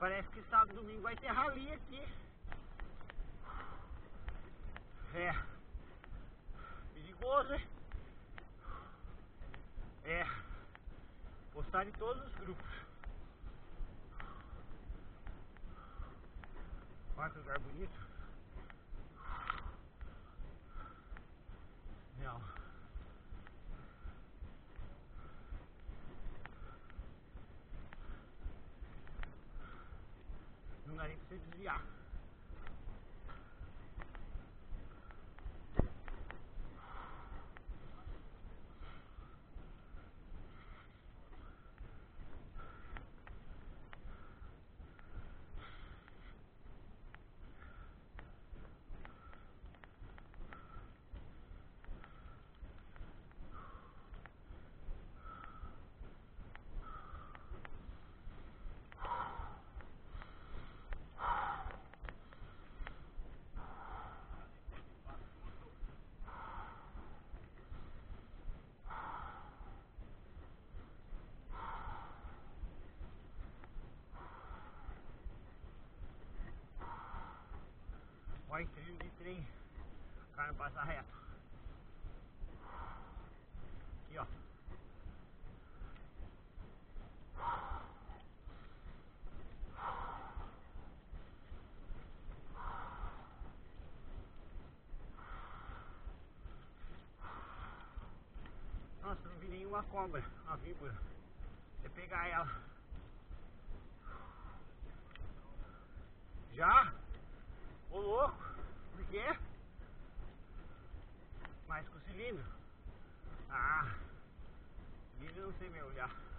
Parece que sábado e domingo vai ter rali aqui. É. Perigoso, hein? É. Postar em todos os grupos. Olha que lugar bonito. Não. Pra você desviar. Olha trilho de trem. O cara passa reto. Aqui, ó. Nossa, não vi nenhuma cobra, uma víbora. Você pegar ela. Já? Ô louco, por quê? Mais com o cilindro? Ah, cilindro eu não sei me olhar.